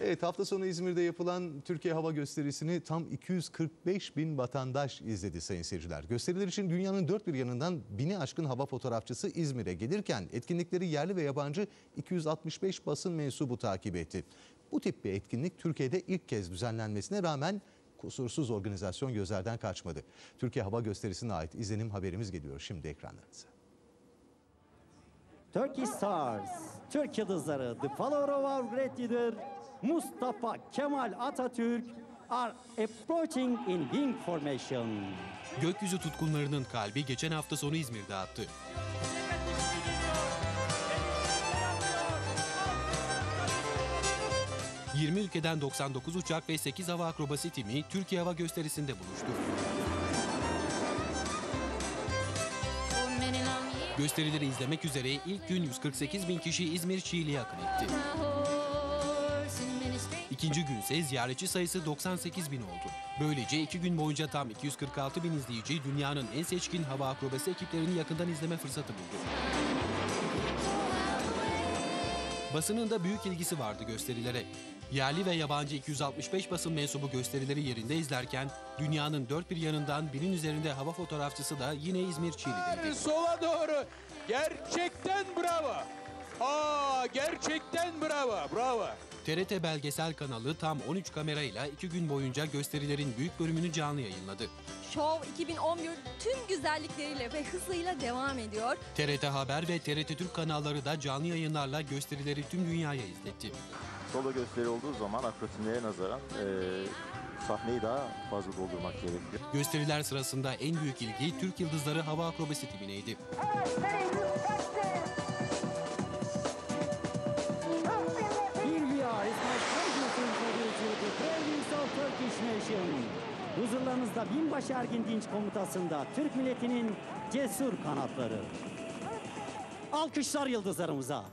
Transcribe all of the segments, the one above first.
Evet hafta sonu İzmir'de yapılan Türkiye Hava Gösterisi'ni tam 245 bin vatandaş izledi sayın seyirciler. Gösteriler için dünyanın dört bir yanından bini aşkın hava fotoğrafçısı İzmir'e gelirken etkinlikleri yerli ve yabancı 265 basın mensubu takip etti. Bu tip bir etkinlik Türkiye'de ilk kez düzenlenmesine rağmen kusursuz organizasyon gözlerden kaçmadı. Türkiye Hava Gösterisi'ne ait izlenim haberimiz geliyor şimdi ekranlarınıza. Turkish Stars, Türk Yıldızları, the follower of our great leader Mustafa Kemal Atatürk are approaching in wing formation. Gökyüzü tutkunlarının kalbi geçen hafta sonu İzmir'de attı. ...20 ülkeden 99 uçak ve 8 hava akrobasi timi Türkiye Hava Gösterisi'nde buluştu. Gösterileri izlemek üzere ilk gün 148 bin kişi İzmir Çiğli'ye akın etti. İkinci günse ziyaretçi sayısı 98 bin oldu. Böylece iki gün boyunca tam 246 bin izleyici dünyanın en seçkin hava akrobasi ekiplerini yakından izleme fırsatı buldu. Basının da büyük ilgisi vardı gösterilere. Yerli ve yabancı 265 basın mensubu gösterileri yerinde izlerken dünyanın dört bir yanından binin üzerinde hava fotoğrafçısı da yine İzmir Çiğli'deydi. Sola doğru. Gerçekten bravo. Aa gerçekten bravo. Bravo. TRT belgesel kanalı tam 13 kamerayla iki gün boyunca gösterilerin büyük bölümünü canlı yayınladı. Show 2011 tüm güzellikleriyle ve hızıyla devam ediyor. TRT Haber ve TRT Türk kanalları da canlı yayınlarla gösterileri tüm dünyaya izletti. Solo gösteri olduğu zaman akrobatimlere nazaran e, sahneyi daha fazla doldurmak gerekiyor. Gösteriler sırasında en büyük ilgi Türk Yıldızları Hava Akrobasi timindeydi. Here Binbaşı Ergin Dinç komutasında Türk milletinin cesur kanatları. Alkışlar yıldızlarımıza.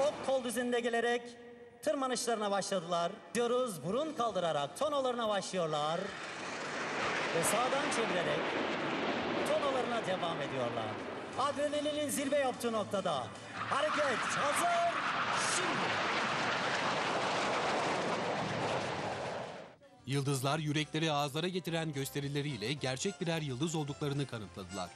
Ok kol düzeninde gelerek tırmanışlarına başladılar. Diyoruz burun kaldırarak tonolarına başlıyorlar. Ve sağdan çevirerek tonolarına devam ediyorlar. Adrenalinin zirve yaptığı noktada. Hareket hazır. Şimdi. Yıldızlar yürekleri ağızlara getiren gösterileriyle gerçek birer yıldız olduklarını kanıtladılar.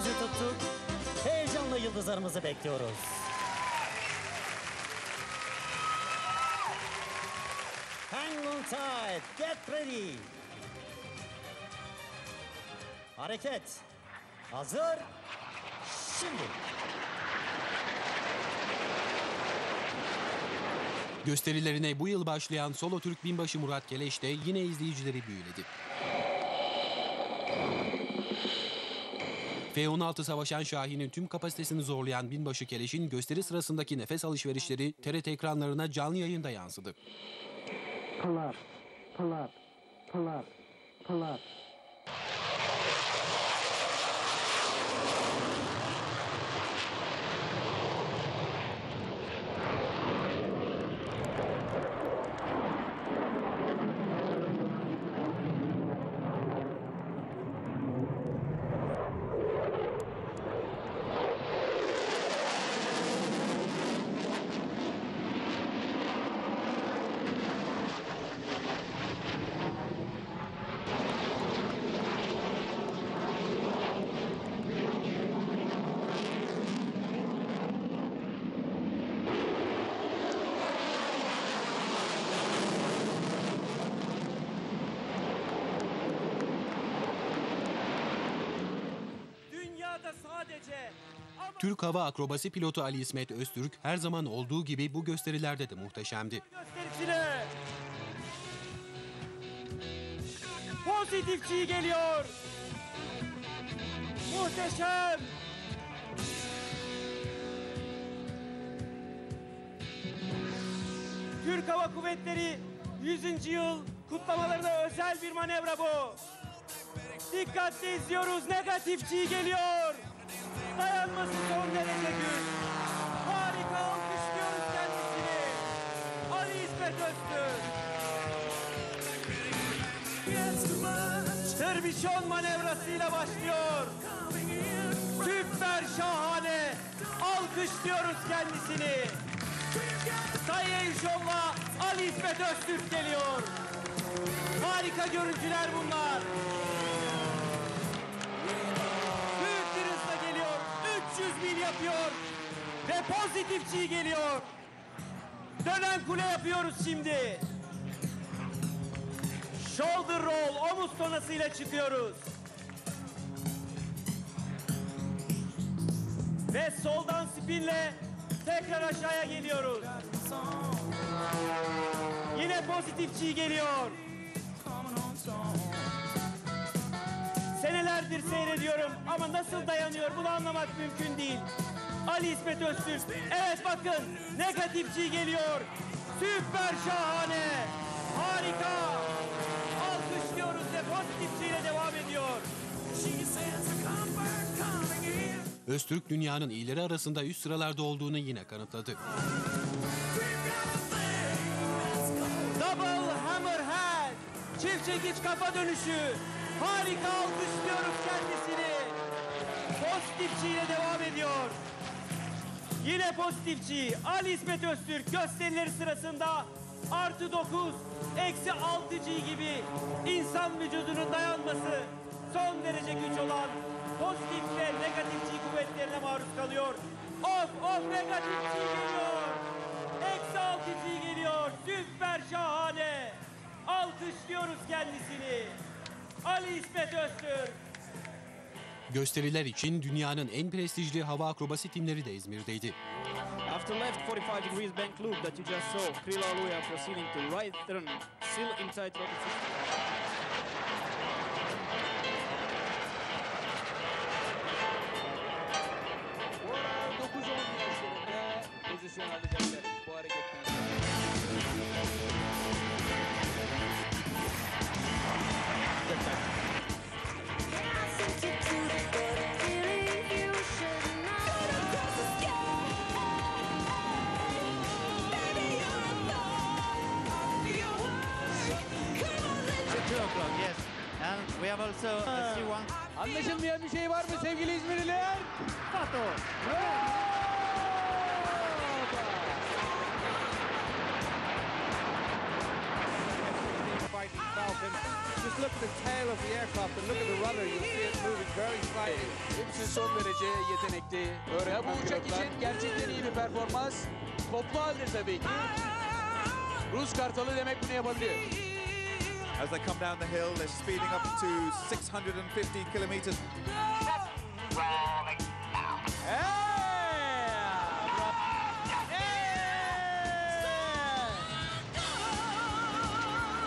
Nefesimizi tuttuk. Heyecanla yıldızlarımızı bekliyoruz. Hang on tight. Get ready. Hareket. Hazır. Şimdi. Gösterilerine bu yıl başlayan solo Türk binbaşı Murat Keleş de yine izleyicileri büyüledi. F-16 savaşan Şahin'in tüm kapasitesini zorlayan binbaşı Keleş'in gösteri sırasındaki nefes alışverişleri TRT ekranlarına canlı yayında yansıdı. Pull up. Pull up. Pull up. Pull up. Türk hava akrobasi pilotu Ali İsmet Öztürk her zaman olduğu gibi bu gösterilerde de muhteşemdi. gösterisine. Pozitifçi geliyor. Muhteşem. Türk Hava Kuvvetleri 100. yıl kutlamalarına özel bir manevra bu. Dikkatli izliyoruz. Negatifçi geliyor. Terbişon manevrasıyla başlıyor. Süper şahane. Alkışlıyoruz kendisini. Sayın Şov'la Ali İsmet Öztürk geliyor. Harika görüntüler bunlar. Büyük bir hızla geliyor. 300 mil yapıyor. Ve pozitifçi geliyor. Dönen kule yapıyoruz şimdi. Shoulder roll, omuz tonasıyla çıkıyoruz. Ve soldan spinle tekrar aşağıya geliyoruz. Yine pozitifçi geliyor. Senelerdir seyrediyorum ama nasıl dayanıyor bunu anlamak mümkün değil. Ali İsmet Öztürk. Evet bakın negatifçi geliyor. Süper şahane. Harika. Öztürk dünyanın iyileri arasında üst sıralarda olduğunu yine kanıtladı. Double Hammerhead. Çift çekiç kafa dönüşü. Harika alkışlıyoruz kendisini. Pozitifçiyle devam ediyor. Yine pozitifçi Ali İsmet Öztürk gösterileri sırasında artı 9, eksi 6 G gibi insan vücudunun dayanması son derece güç olan pozitif ve negatif kuvvetlerine maruz kalıyor. Of of Mega geliyor. Exalt geliyor. Süper şahane. Alkışlıyoruz kendisini. Ali İsmet Öztürk. Gösteriler için dünyanın en prestijli hava akrobasi timleri de İzmir'deydi. After left 45 degrees bank loop that you just saw, Krila Luya proceeding to right turn, still inside 46. pozisyon alacaklar bu hareketten sonra. Two o'clock, yes. And we have also uh, C1 Anlaşılmayan bir şey var mı sevgili İzmirliler? Pato. fighting look at the tail of the aircraft and look at the rudder. You'll see it moving very slightly. Hepsi son derece yetenekli. Öyle bu uçak için gerçekten iyi bir performans. Toplu halde tabii ki. Rus kartalı demek bunu yapabiliyor. As they come down the hill, they're speeding up to 650 kilometers. The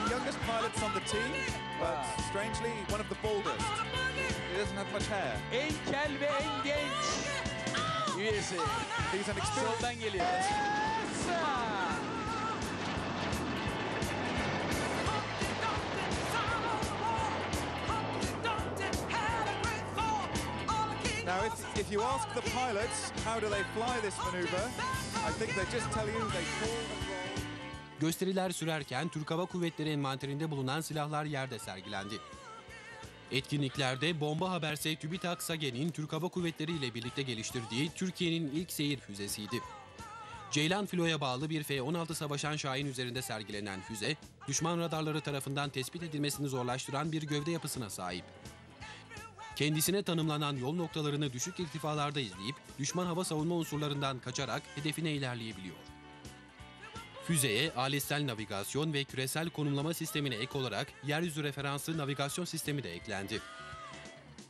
youngest pilot's on the team, but strangely, one of the baldest. He doesn't have much hair. En kel ve en genç üyesi. He's an experienced Soldan geliyor. Now, if, if you ask the pilots how do they fly this maneuver, I think they just tell you they roll. Gösteriler sürerken Türk Hava Kuvvetleri envanterinde bulunan silahlar yerde sergilendi. Etkinliklerde bomba haberse TÜBİTAK SAGE'nin Türk Hava Kuvvetleri ile birlikte geliştirdiği Türkiye'nin ilk seyir füzesiydi. Ceylan filoya bağlı bir F-16 savaşan Şahin üzerinde sergilenen füze, düşman radarları tarafından tespit edilmesini zorlaştıran bir gövde yapısına sahip. Kendisine tanımlanan yol noktalarını düşük irtifalarda izleyip düşman hava savunma unsurlarından kaçarak hedefine ilerleyebiliyor. Füzeye aletsel navigasyon ve küresel konumlama sistemine ek olarak yeryüzü referanslı navigasyon sistemi de eklendi.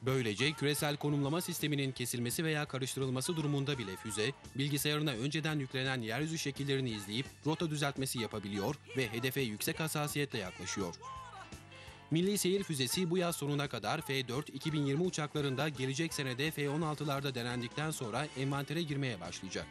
Böylece küresel konumlama sisteminin kesilmesi veya karıştırılması durumunda bile füze, bilgisayarına önceden yüklenen yeryüzü şekillerini izleyip rota düzeltmesi yapabiliyor ve hedefe yüksek hassasiyetle yaklaşıyor. Milli seyir füzesi bu yaz sonuna kadar F-4 2020 uçaklarında gelecek senede F-16'larda denendikten sonra envantere girmeye başlayacak.